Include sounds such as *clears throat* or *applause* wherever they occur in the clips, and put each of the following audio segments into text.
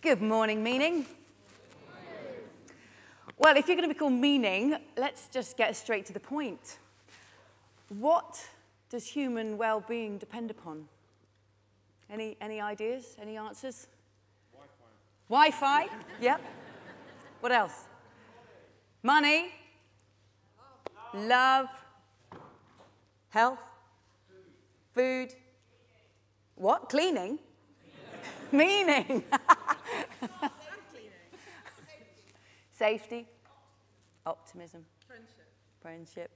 Good morning, meaning. Well, if you're going to be called meaning, let's just get straight to the point. What does human well being depend upon? Any, any ideas? Any answers? Wi Fi. Wi Fi? Yep. What else? Money. Love. Health. Food. What? Cleaning? Meaning. Safety. Optimism. Friendship. Friendship.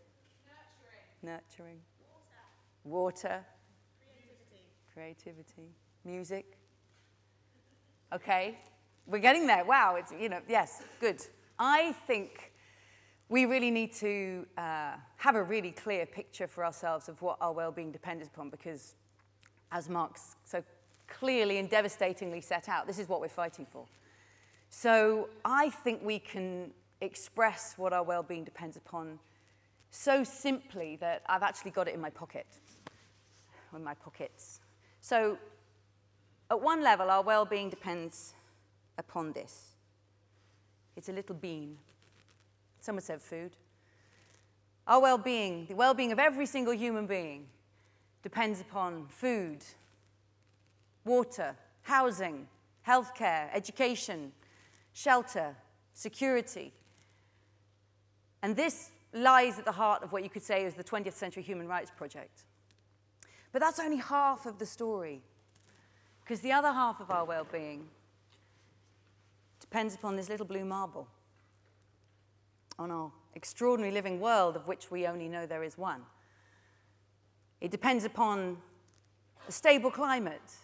Nurturing. Nurturing. Water. Creativity. Creativity. Music. Okay. We're getting there. Wow. It's, you know, yes, good. I think we really need to uh, have a really clear picture for ourselves of what our well-being depends upon because as Marx so clearly and devastatingly set out, this is what we're fighting for. So I think we can express what our well-being depends upon so simply that I've actually got it in my pocket, in my pockets. So at one level, our well-being depends upon this. It's a little bean. Someone said food. Our well-being, the well-being of every single human being, depends upon food, water, housing, healthcare, education, shelter, security. And this lies at the heart of what you could say is the 20th Century Human Rights Project. But that's only half of the story, because the other half of our well being depends upon this little blue marble on our extraordinary living world of which we only know there is one. It depends upon a stable climate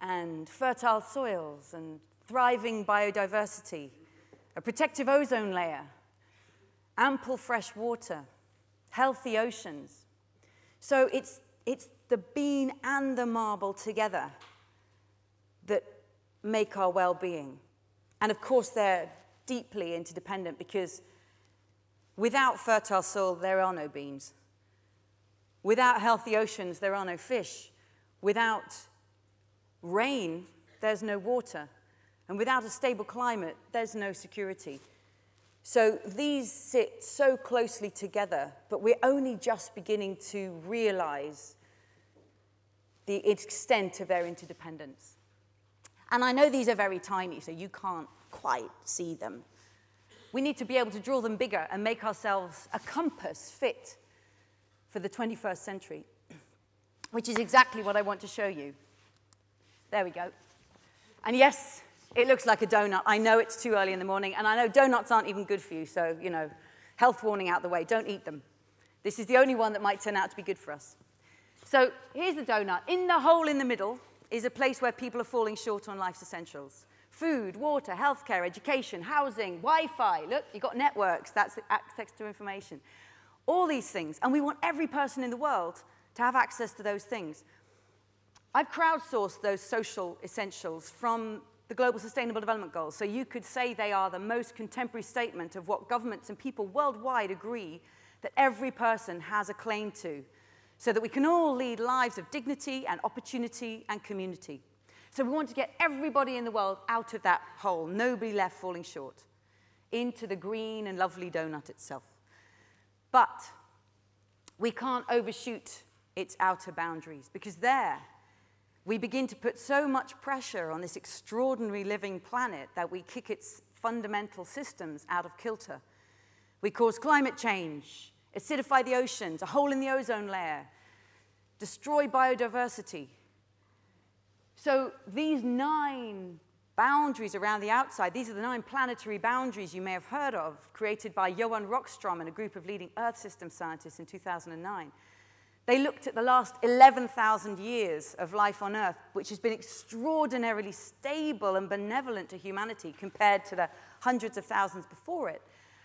and fertile soils and thriving biodiversity, a protective ozone layer, ample fresh water, healthy oceans. So it's, it's the bean and the marble together that make our well being. And of course, they're deeply interdependent because without fertile soil, there are no beans. Without healthy oceans, there are no fish. Without rain, there's no water. And without a stable climate, there's no security. So these sit so closely together, but we're only just beginning to realize the extent of their interdependence. And I know these are very tiny, so you can't quite see them. We need to be able to draw them bigger and make ourselves a compass fit for the 21st century, *clears throat* which is exactly what I want to show you. There we go. And yes, it looks like a donut. I know it's too early in the morning, and I know donuts aren't even good for you, so, you know, health warning out the way, don't eat them. This is the only one that might turn out to be good for us. So here's the donut. In the hole in the middle is a place where people are falling short on life's essentials. Food, water, healthcare, education, housing, Wi-Fi. Look, you've got networks, that's access to information. All these things. And we want every person in the world to have access to those things. I've crowdsourced those social essentials from the Global Sustainable Development Goals. So you could say they are the most contemporary statement of what governments and people worldwide agree that every person has a claim to, so that we can all lead lives of dignity and opportunity and community. So we want to get everybody in the world out of that hole, nobody left falling short, into the green and lovely donut itself. But we can't overshoot its outer boundaries because there we begin to put so much pressure on this extraordinary living planet that we kick its fundamental systems out of kilter. We cause climate change, acidify the oceans, a hole in the ozone layer, destroy biodiversity. So these nine boundaries around the outside, these are the nine planetary boundaries you may have heard of, created by Johan Rockström and a group of leading Earth system scientists in 2009. They looked at the last 11,000 years of life on Earth, which has been extraordinarily stable and benevolent to humanity compared to the hundreds of thousands before it.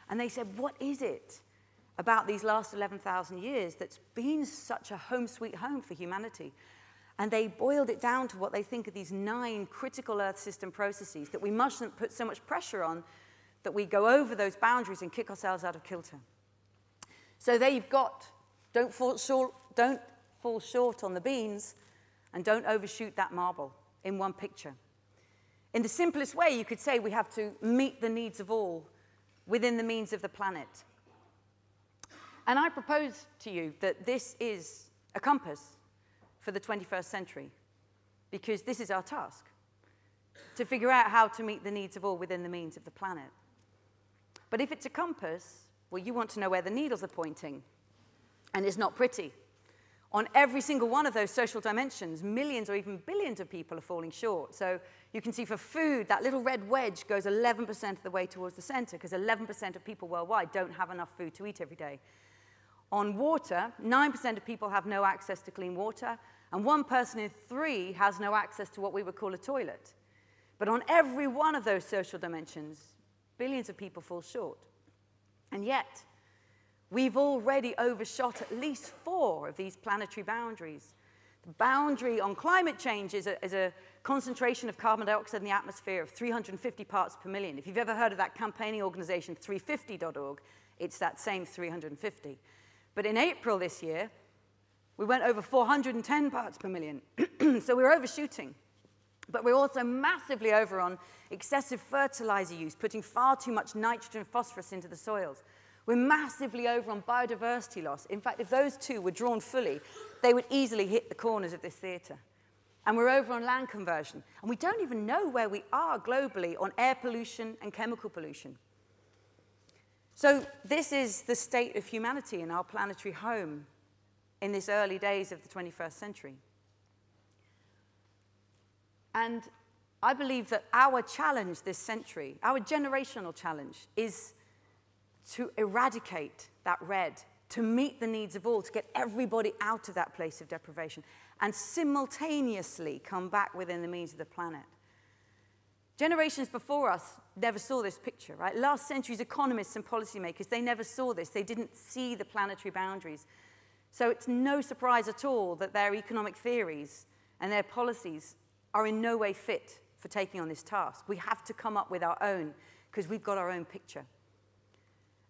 And they said, what is it about these last 11,000 years that's been such a home sweet home for humanity? And they boiled it down to what they think are these nine critical Earth system processes that we mustn't put so much pressure on that we go over those boundaries and kick ourselves out of kilter. So there you've got, don't fall short, don't fall short on the beans and don't overshoot that marble in one picture. In the simplest way, you could say we have to meet the needs of all within the means of the planet. And I propose to you that this is a compass for the 21st century, because this is our task to figure out how to meet the needs of all within the means of the planet. But if it's a compass, well, you want to know where the needles are pointing, and it's not pretty. On every single one of those social dimensions, millions or even billions of people are falling short. So you can see for food, that little red wedge goes 11% of the way towards the center because 11% of people worldwide don't have enough food to eat every day. On water, 9% of people have no access to clean water, and one person in three has no access to what we would call a toilet. But on every one of those social dimensions, billions of people fall short. And yet, we've already overshot at least four of these planetary boundaries. The boundary on climate change is a, is a concentration of carbon dioxide in the atmosphere of 350 parts per million. If you've ever heard of that campaigning organization, 350.org, it's that same 350. But in April this year, we went over 410 parts per million. *clears throat* so we're overshooting. But we're also massively over on excessive fertilizer use, putting far too much nitrogen and phosphorus into the soils. We're massively over on biodiversity loss. In fact, if those two were drawn fully, they would easily hit the corners of this theatre. And we're over on land conversion. And we don't even know where we are globally on air pollution and chemical pollution. So this is the state of humanity in our planetary home in these early days of the 21st century. And I believe that our challenge this century, our generational challenge, is to eradicate that red, to meet the needs of all, to get everybody out of that place of deprivation, and simultaneously come back within the means of the planet. Generations before us never saw this picture, right? Last century's economists and policymakers, they never saw this. They didn't see the planetary boundaries. So it's no surprise at all that their economic theories and their policies are in no way fit for taking on this task. We have to come up with our own because we've got our own picture.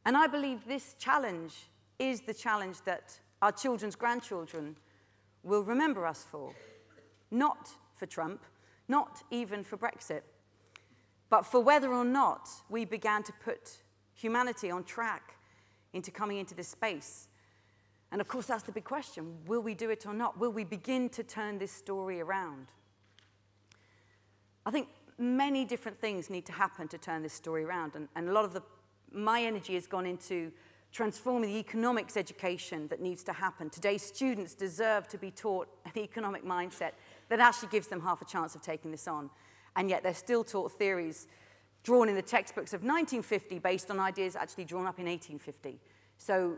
And I believe this challenge is the challenge that our children's grandchildren will remember us for. Not for Trump, not even for Brexit, but for whether or not we began to put humanity on track into coming into this space. And of course, that's the big question. Will we do it or not? Will we begin to turn this story around? I think many different things need to happen to turn this story around. And, and a lot of the, my energy has gone into transforming the economics education that needs to happen. Today's students deserve to be taught an economic mindset that actually gives them half a chance of taking this on. And yet they're still taught theories drawn in the textbooks of 1950 based on ideas actually drawn up in 1850. So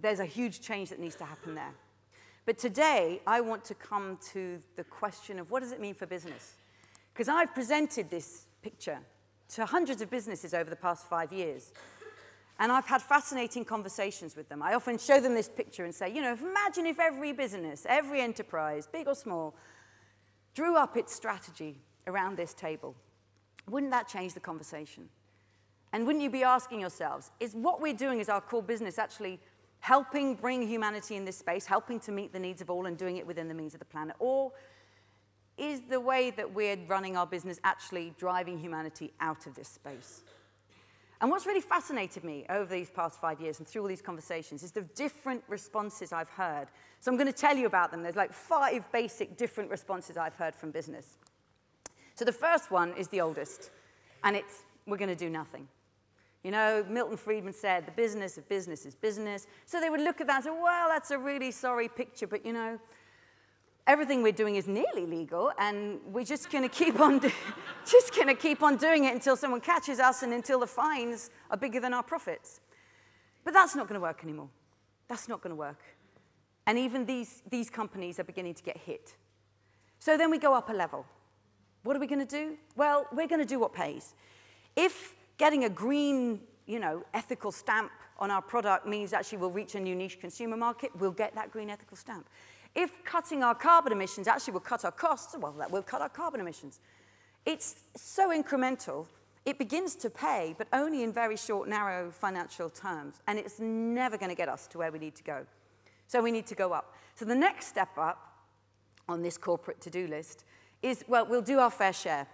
there's a huge change that needs to happen there. But today, I want to come to the question of what does it mean for business? Because I've presented this picture to hundreds of businesses over the past five years. And I've had fascinating conversations with them. I often show them this picture and say, you know, imagine if every business, every enterprise, big or small, drew up its strategy around this table. Wouldn't that change the conversation? And wouldn't you be asking yourselves, is what we're doing as our core business actually helping bring humanity in this space, helping to meet the needs of all and doing it within the means of the planet? Or is the way that we're running our business actually driving humanity out of this space? And what's really fascinated me over these past five years and through all these conversations is the different responses I've heard. So I'm going to tell you about them. There's like five basic different responses I've heard from business. So the first one is the oldest, and it's we're going to do nothing. You know, Milton Friedman said the business of business is business. So they would look at that and say, well, that's a really sorry picture, but you know, everything we're doing is nearly legal, and we're just going to keep on, *laughs* just going to keep on doing it until someone catches us and until the fines are bigger than our profits. But that's not going to work anymore. That's not going to work. And even these, these companies are beginning to get hit. So then we go up a level. What are we going to do? Well, we're going to do what pays. If getting a green, you know, ethical stamp on our product means actually we'll reach a new niche consumer market, we'll get that green ethical stamp. If cutting our carbon emissions actually will cut our costs, well, that will cut our carbon emissions. It's so incremental, it begins to pay, but only in very short, narrow financial terms. And it's never going to get us to where we need to go. So we need to go up. So the next step up on this corporate to-do list is, well, we'll do our fair share.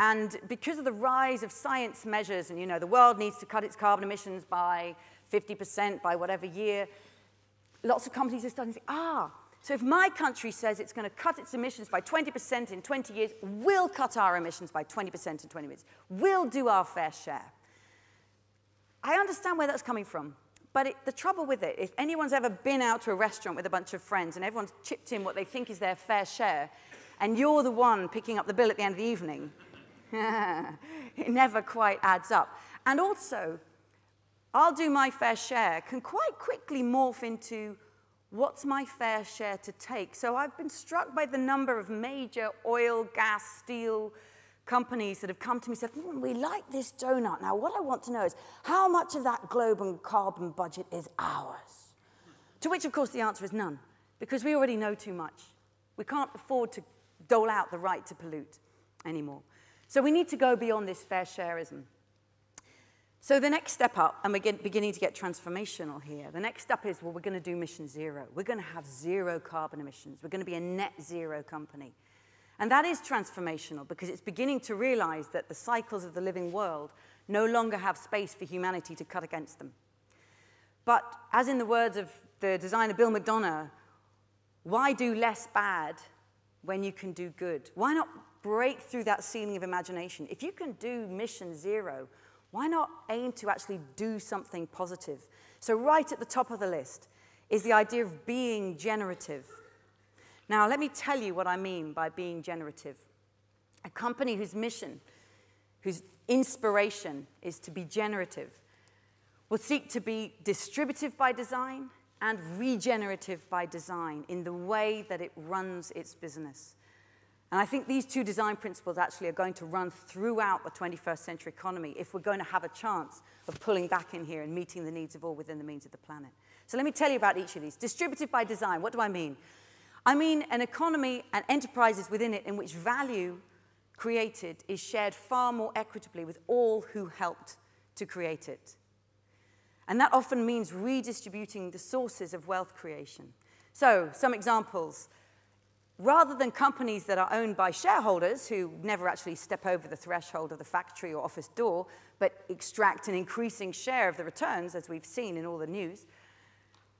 And because of the rise of science measures, and you know, the world needs to cut its carbon emissions by 50% by whatever year, lots of companies are starting to say, ah, so if my country says it's going to cut its emissions by 20% in 20 years, we'll cut our emissions by 20% in 20 years. We'll do our fair share. I understand where that's coming from. But it, the trouble with it, if anyone's ever been out to a restaurant with a bunch of friends and everyone's chipped in what they think is their fair share, and you're the one picking up the bill at the end of the evening, *laughs* it never quite adds up. And also, I'll do my fair share can quite quickly morph into what's my fair share to take. So I've been struck by the number of major oil, gas, steel companies that have come to me and said, mm, we like this donut. Now what I want to know is how much of that globe and carbon budget is ours? To which, of course, the answer is none, because we already know too much. We can't afford to dole out the right to pollute anymore. So we need to go beyond this fair shareism. So the next step up, and we're beginning to get transformational here, the next step is, well, we're going to do mission zero. We're going to have zero carbon emissions. We're going to be a net zero company. And that is transformational because it's beginning to realize that the cycles of the living world no longer have space for humanity to cut against them. But as in the words of the designer Bill McDonough, why do less bad when you can do good? Why not break through that ceiling of imagination. If you can do mission zero, why not aim to actually do something positive? So right at the top of the list is the idea of being generative. Now, let me tell you what I mean by being generative. A company whose mission, whose inspiration is to be generative, will seek to be distributive by design and regenerative by design in the way that it runs its business. And I think these two design principles actually are going to run throughout the 21st century economy if we're going to have a chance of pulling back in here and meeting the needs of all within the means of the planet. So let me tell you about each of these. Distributed by design, what do I mean? I mean an economy and enterprises within it in which value created is shared far more equitably with all who helped to create it. And that often means redistributing the sources of wealth creation. So, some examples rather than companies that are owned by shareholders who never actually step over the threshold of the factory or office door, but extract an increasing share of the returns, as we've seen in all the news,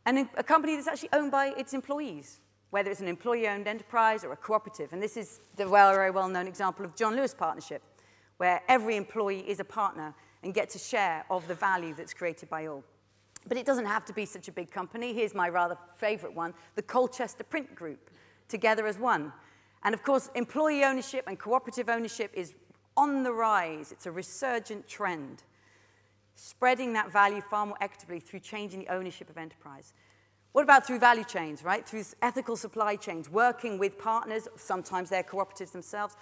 and a company that's actually owned by its employees, whether it's an employee-owned enterprise or a cooperative. And this is the well, very well-known example of John Lewis Partnership, where every employee is a partner and gets a share of the value that's created by all. But it doesn't have to be such a big company. Here's my rather favorite one, the Colchester Print Group together as one. And of course, employee ownership and cooperative ownership is on the rise. It's a resurgent trend, spreading that value far more equitably through changing the ownership of enterprise. What about through value chains, right? Through ethical supply chains, working with partners, sometimes they're cooperatives themselves,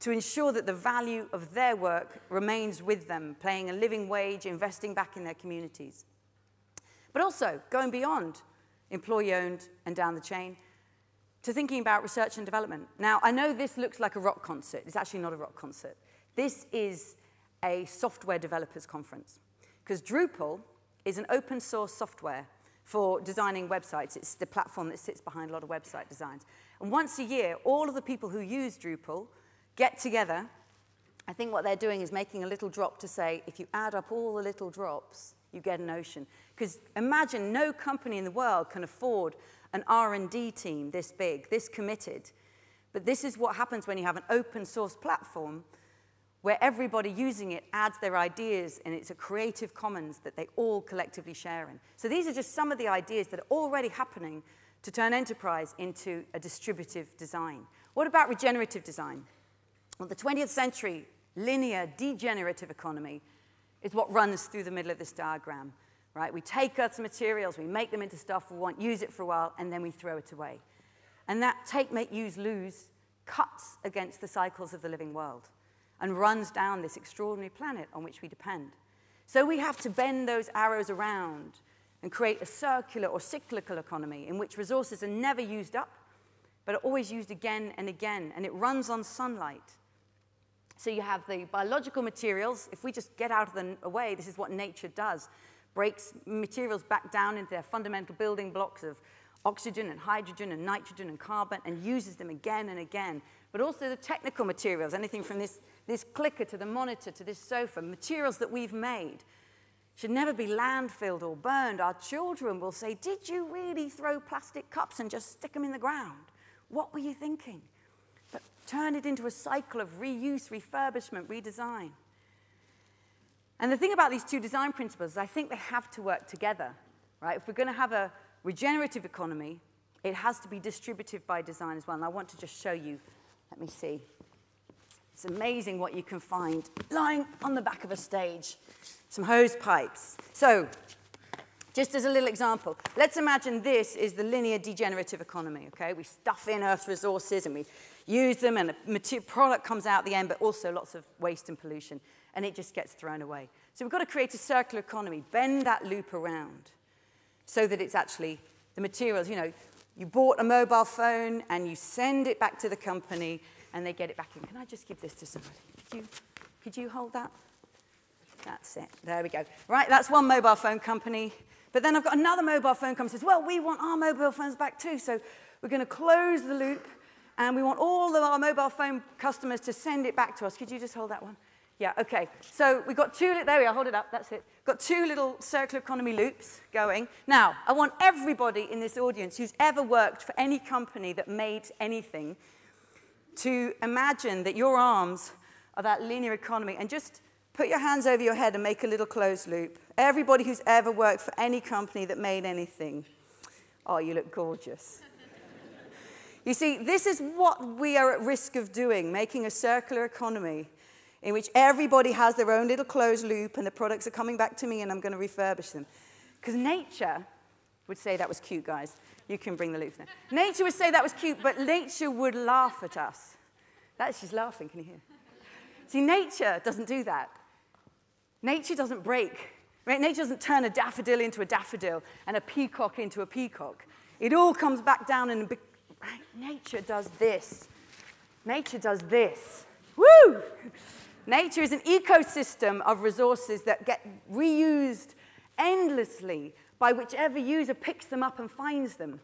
to ensure that the value of their work remains with them, paying a living wage, investing back in their communities. But also going beyond employee owned and down the chain, to thinking about research and development. Now, I know this looks like a rock concert. It's actually not a rock concert. This is a software developers conference because Drupal is an open source software for designing websites. It's the platform that sits behind a lot of website designs. And once a year, all of the people who use Drupal get together. I think what they're doing is making a little drop to say, if you add up all the little drops, you get an ocean. Because imagine no company in the world can afford an R&D team this big, this committed. But this is what happens when you have an open source platform where everybody using it adds their ideas and it's a creative commons that they all collectively share in. So these are just some of the ideas that are already happening to turn enterprise into a distributive design. What about regenerative design? Well, the 20th century linear degenerative economy is what runs through the middle of this diagram right? We take Earth's materials, we make them into stuff we want, use it for a while, and then we throw it away. And that take, make, use, lose cuts against the cycles of the living world and runs down this extraordinary planet on which we depend. So we have to bend those arrows around and create a circular or cyclical economy in which resources are never used up, but are always used again and again, and it runs on sunlight. So you have the biological materials. If we just get out of the way, this is what nature does breaks materials back down into their fundamental building blocks of oxygen and hydrogen and nitrogen and carbon and uses them again and again. But also the technical materials, anything from this, this clicker to the monitor to this sofa, materials that we've made should never be landfilled or burned. Our children will say, Did you really throw plastic cups and just stick them in the ground? What were you thinking? But turn it into a cycle of reuse, refurbishment, redesign. And the thing about these two design principles is I think they have to work together, right? If we're going to have a regenerative economy, it has to be distributive by design as well. And I want to just show you, let me see. It's amazing what you can find lying on the back of a stage. Some hose pipes. So, just as a little example, let's imagine this is the linear degenerative economy, okay? We stuff in Earth's resources and we use them and a product comes out the end, but also lots of waste and pollution, and it just gets thrown away. So we've got to create a circular economy, bend that loop around so that it's actually the materials, you know, you bought a mobile phone and you send it back to the company and they get it back in. Can I just give this to somebody? Could you, could you hold that? That's it. There we go. Right, that's one mobile phone company. But then I've got another mobile phone company says, well, we want our mobile phones back too. So we're going to close the loop and we want all of our mobile phone customers to send it back to us. Could you just hold that one? Yeah, okay. So we've got two, there we are, hold it up, that's it. Got two little circular economy loops going. Now, I want everybody in this audience who's ever worked for any company that made anything to imagine that your arms are that linear economy and just put your hands over your head and make a little closed loop. Everybody who's ever worked for any company that made anything. Oh, you look gorgeous. *laughs* you see, this is what we are at risk of doing, making a circular economy in which everybody has their own little closed loop and the products are coming back to me and I'm going to refurbish them. Because nature would say that was cute, guys. You can bring the loops now. nature would say that was cute, but nature would laugh at us. That she's laughing, can you hear? See, nature doesn't do that. Nature doesn't break. Right? Nature doesn't turn a daffodil into a daffodil and a peacock into a peacock. It all comes back down and right? nature does this. Nature does this. Woo! Nature is an ecosystem of resources that get reused endlessly by whichever user picks them up and finds them.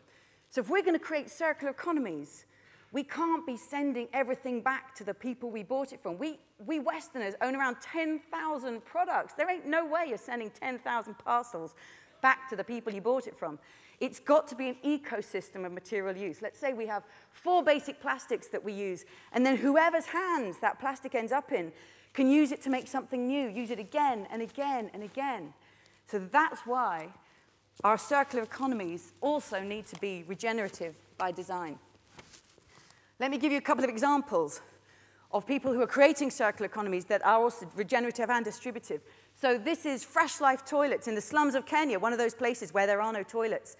So if we're going to create circular economies, we can't be sending everything back to the people we bought it from. We, we Westerners own around 10,000 products. There ain't no way you're sending 10,000 parcels back to the people you bought it from. It's got to be an ecosystem of material use. Let's say we have four basic plastics that we use, and then whoever's hands that plastic ends up in can use it to make something new, use it again and again and again. So that's why our circular economies also need to be regenerative by design. Let me give you a couple of examples of people who are creating circular economies that are also regenerative and distributive. So this is Fresh Life Toilets in the slums of Kenya, one of those places where there are no toilets.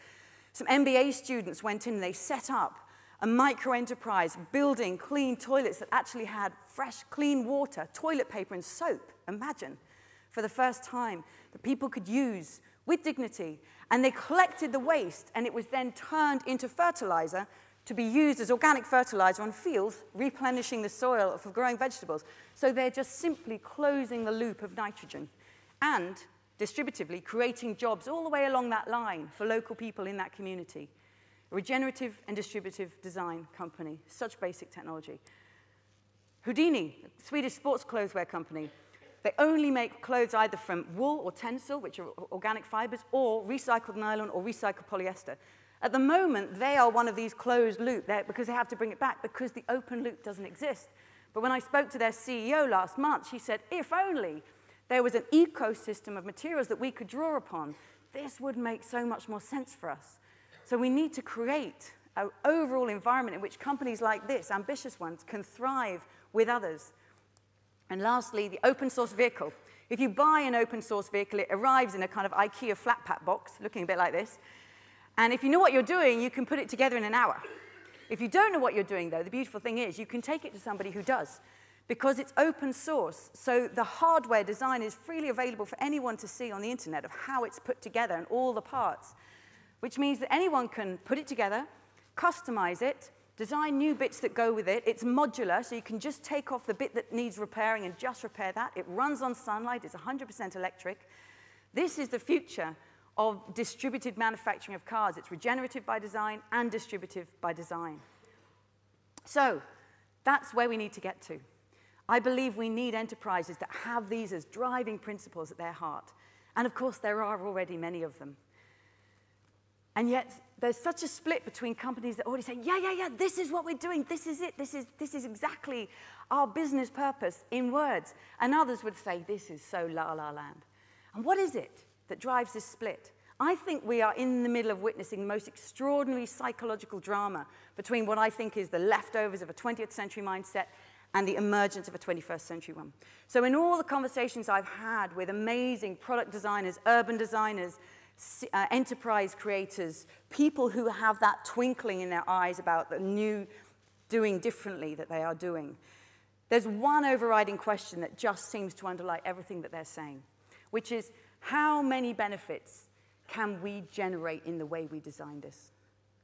Some MBA students went in and they set up a micro enterprise building clean toilets that actually had fresh, clean water, toilet paper, and soap. Imagine, for the first time, that people could use with dignity. And they collected the waste, and it was then turned into fertilizer to be used as organic fertilizer on fields, replenishing the soil for growing vegetables. So they're just simply closing the loop of nitrogen and distributively creating jobs all the way along that line for local people in that community. Regenerative and distributive design company, such basic technology. Houdini, Swedish sports clotheswear company, they only make clothes either from wool or tencel, which are organic fibers, or recycled nylon or recycled polyester. At the moment, they are one of these closed loop because they have to bring it back because the open loop doesn't exist. But when I spoke to their CEO last month, she said, if only there was an ecosystem of materials that we could draw upon, this would make so much more sense for us. So we need to create an overall environment in which companies like this, ambitious ones, can thrive with others. And lastly, the open source vehicle. If you buy an open source vehicle, it arrives in a kind of IKEA flat pack box, looking a bit like this. And if you know what you're doing, you can put it together in an hour. If you don't know what you're doing, though, the beautiful thing is you can take it to somebody who does because it's open source. So the hardware design is freely available for anyone to see on the internet of how it's put together and all the parts, which means that anyone can put it together, customize it, design new bits that go with it. It's modular, so you can just take off the bit that needs repairing and just repair that. It runs on sunlight, it's 100% electric. This is the future of distributed manufacturing of cars. It's regenerative by design and distributive by design. So that's where we need to get to. I believe we need enterprises that have these as driving principles at their heart. And of course, there are already many of them. And yet, there's such a split between companies that already say, yeah, yeah, yeah, this is what we're doing, this is it, this is, this is exactly our business purpose in words. And others would say, this is so la la land. And what is it that drives this split? I think we are in the middle of witnessing the most extraordinary psychological drama between what I think is the leftovers of a 20th century mindset and the emergence of a 21st century one. So in all the conversations I've had with amazing product designers, urban designers, uh, enterprise creators, people who have that twinkling in their eyes about the new doing differently that they are doing. There's one overriding question that just seems to underlie everything that they're saying, which is how many benefits can we generate in the way we design this?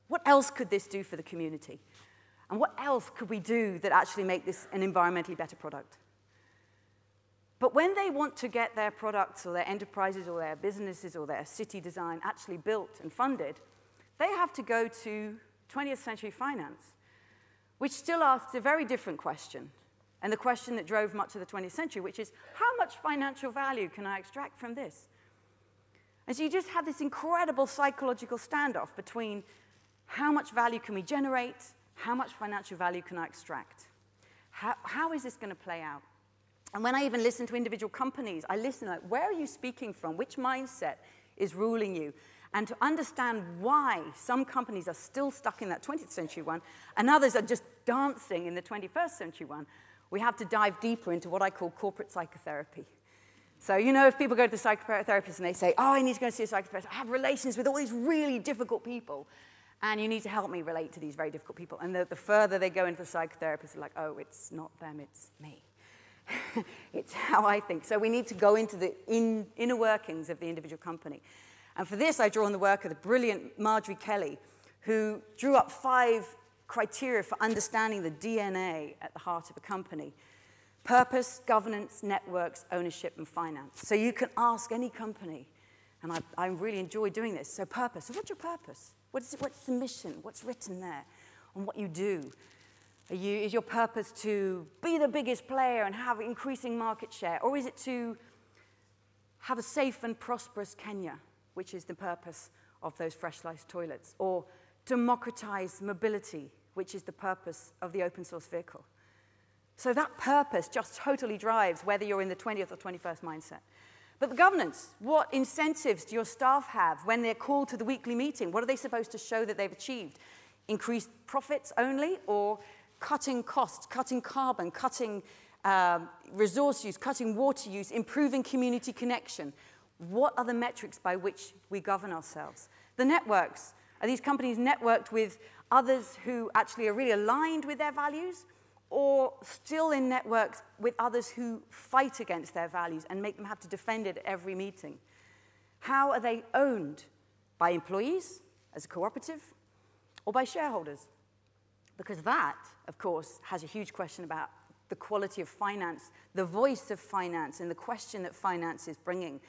What else could this do for the community? And what else could we do that actually make this an environmentally better product? But when they want to get their products or their enterprises or their businesses or their city design actually built and funded, they have to go to 20th century finance, which still asks a very different question, and the question that drove much of the 20th century, which is how much financial value can I extract from this? And so you just have this incredible psychological standoff between how much value can we generate, how much financial value can I extract? How, how is this going to play out? And when I even listen to individual companies, I listen like, where are you speaking from? Which mindset is ruling you? And to understand why some companies are still stuck in that 20th century one and others are just dancing in the 21st century one, we have to dive deeper into what I call corporate psychotherapy. So, you know, if people go to the psychotherapist and they say, oh, I need to go see a psychotherapist, I have relations with all these really difficult people, and you need to help me relate to these very difficult people. And the, the further they go into the psychotherapist, they're like, oh, it's not them, it's me. *laughs* it's how I think. So we need to go into the in, inner workings of the individual company. And for this, I draw on the work of the brilliant Marjorie Kelly, who drew up five criteria for understanding the DNA at the heart of a company. Purpose, governance, networks, ownership, and finance. So you can ask any company, and I, I really enjoy doing this. So purpose, so what's your purpose? What is it, what's the mission? What's written there on what you do? You, is your purpose to be the biggest player and have increasing market share? Or is it to have a safe and prosperous Kenya, which is the purpose of those fresh life toilets? Or democratize mobility, which is the purpose of the open source vehicle? So that purpose just totally drives whether you're in the 20th or 21st mindset. But the governance, what incentives do your staff have when they're called to the weekly meeting? What are they supposed to show that they've achieved? Increased profits only or cutting costs, cutting carbon, cutting um, resource use, cutting water use, improving community connection. What are the metrics by which we govern ourselves? The networks. Are these companies networked with others who actually are really aligned with their values? Or still in networks with others who fight against their values and make them have to defend it at every meeting? How are they owned? By employees, as a cooperative, or by shareholders? Because that, of course, has a huge question about the quality of finance, the voice of finance, and the question that finance is bringing.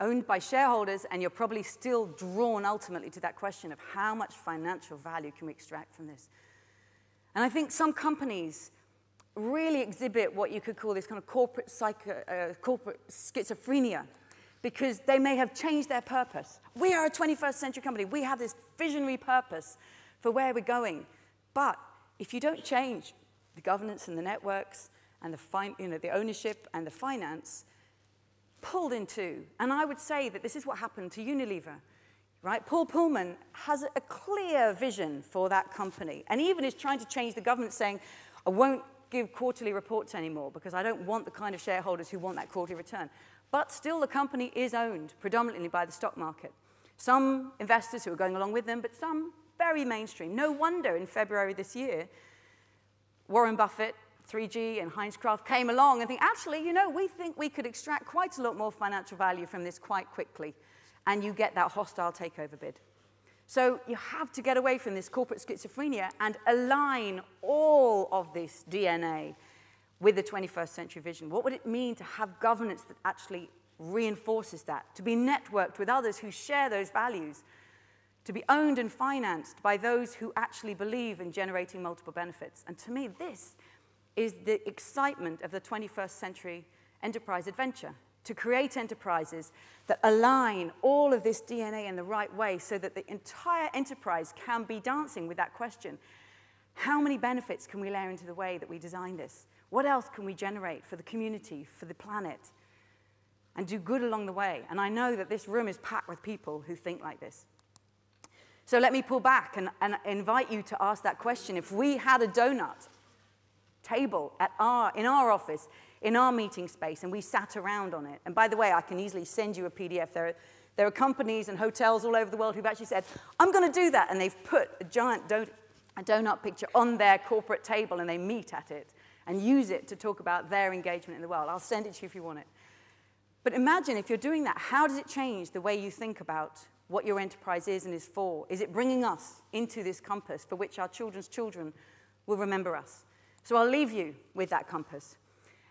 Owned by shareholders, and you're probably still drawn ultimately to that question of how much financial value can we extract from this. And I think some companies really exhibit what you could call this kind of corporate, psycho, uh, corporate schizophrenia because they may have changed their purpose. We are a 21st century company. We have this visionary purpose for where we're going. But if you don't change the governance and the networks and the, you know, the ownership and the finance, pulled into, and I would say that this is what happened to Unilever, right? Paul Polman has a clear vision for that company, and even is trying to change the government saying, I won't give quarterly reports anymore because I don't want the kind of shareholders who want that quarterly return. But still, the company is owned predominantly by the stock market. Some investors who are going along with them, but some very mainstream. No wonder in February this year, Warren Buffett, 3G, and Heinz Kraft came along and think, actually, you know, we think we could extract quite a lot more financial value from this quite quickly. And you get that hostile takeover bid. So you have to get away from this corporate schizophrenia and align all of this DNA with the 21st century vision. What would it mean to have governance that actually reinforces that, to be networked with others who share those values, to be owned and financed by those who actually believe in generating multiple benefits. And to me, this is the excitement of the 21st century enterprise adventure to create enterprises that align all of this DNA in the right way so that the entire enterprise can be dancing with that question. How many benefits can we layer into the way that we design this? What else can we generate for the community, for the planet, and do good along the way? And I know that this room is packed with people who think like this. So let me pull back and, and invite you to ask that question. If we had a donut table at our, in our office, in our meeting space, and we sat around on it, and by the way, I can easily send you a PDF. There are, there are companies and hotels all over the world who've actually said, I'm going to do that, and they've put a giant a donut picture on their corporate table, and they meet at it and use it to talk about their engagement in the world. I'll send it to you if you want it. But imagine if you're doing that, how does it change the way you think about what your enterprise is and is for? Is it bringing us into this compass for which our children's children will remember us? So I'll leave you with that compass.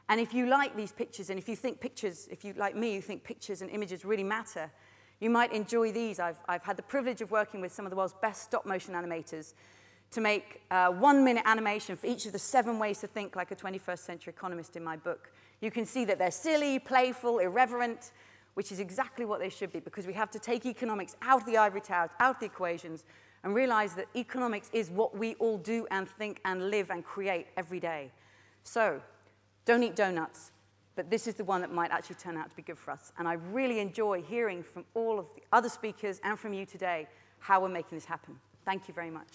And if you like these pictures, and if you think pictures, if you, like me, you think pictures and images really matter, you might enjoy these. I've, I've had the privilege of working with some of the world's best stop motion animators to make uh, one minute animation for each of the seven ways to think like a 21st century economist in my book. You can see that they're silly, playful, irreverent, which is exactly what they should be because we have to take economics out of the ivory towers, out of the equations, and realize that economics is what we all do and think and live and create every day. So, don't eat donuts, but this is the one that might actually turn out to be good for us. And I really enjoy hearing from all of the other speakers and from you today how we're making this happen. Thank you very much.